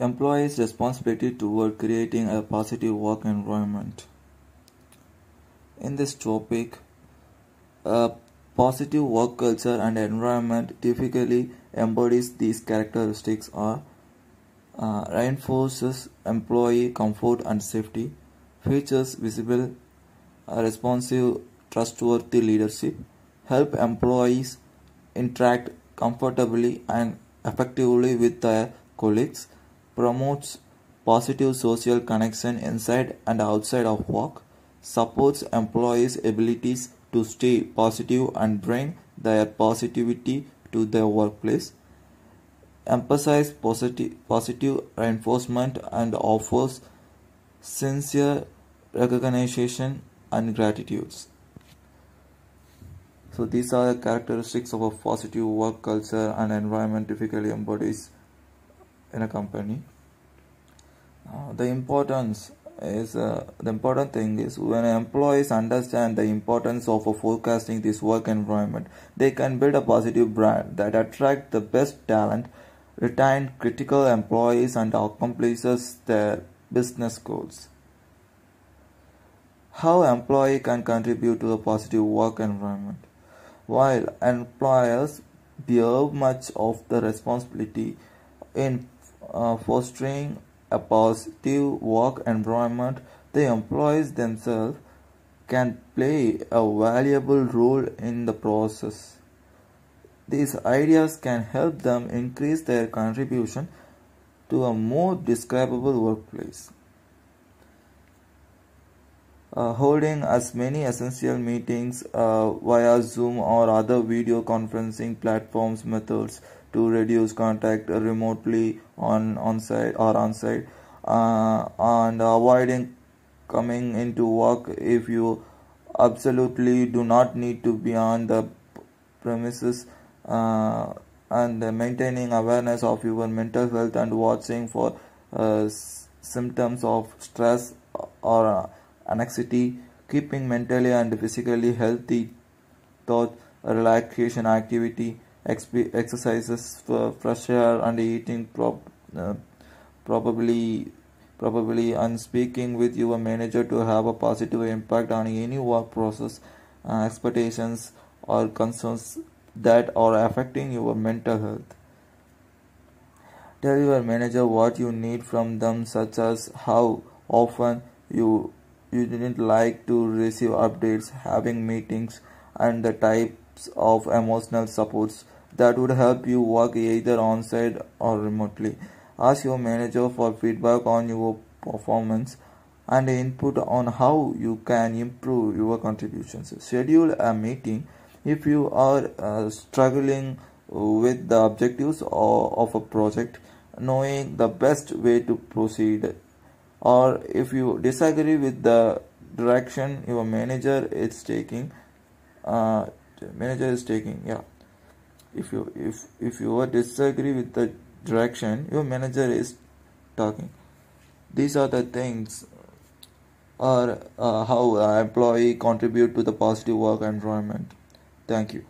Employees' responsibility toward creating a positive work environment. In this topic, a positive work culture and environment typically embodies these characteristics or uh, reinforces employee comfort and safety, features visible, uh, responsive, trustworthy leadership, help employees interact comfortably and effectively with their colleagues, promotes positive social connection inside and outside of work, supports employees' abilities to stay positive and bring their positivity to their workplace, emphasize positive, positive reinforcement and offers sincere recognition and gratitudes. So these are the characteristics of a positive work culture and environment typically embodies in a company. Uh, the importance is uh, the important thing is when employees understand the importance of forecasting this work environment, they can build a positive brand that attract the best talent, retain critical employees, and accomplishes their business goals. How employee can contribute to the positive work environment? While employers bear much of the responsibility in uh, fostering a positive work environment, the employees themselves can play a valuable role in the process. These ideas can help them increase their contribution to a more describable workplace. Uh, holding as many essential meetings uh, via Zoom or other video conferencing platforms methods to reduce contact remotely on on site or on site uh, and avoiding coming into work if you absolutely do not need to be on the premises uh, and maintaining awareness of your mental health and watching for uh, symptoms of stress or anxiety keeping mentally and physically healthy thought relaxation activity exercises for fresh air and eating prop, uh, probably probably and speaking with your manager to have a positive impact on any work process uh, expectations or concerns that are affecting your mental health. Tell your manager what you need from them such as how often you you didn't like to receive updates having meetings and the types of emotional supports that would help you work either on site or remotely. Ask your manager for feedback on your performance and input on how you can improve your contributions. Schedule a meeting if you are uh, struggling with the objectives of a project, knowing the best way to proceed, or if you disagree with the direction your manager is taking, uh, manager is taking, yeah if you if if you disagree with the direction your manager is talking. These are the things or uh, how employee contribute to the positive work environment. Thank you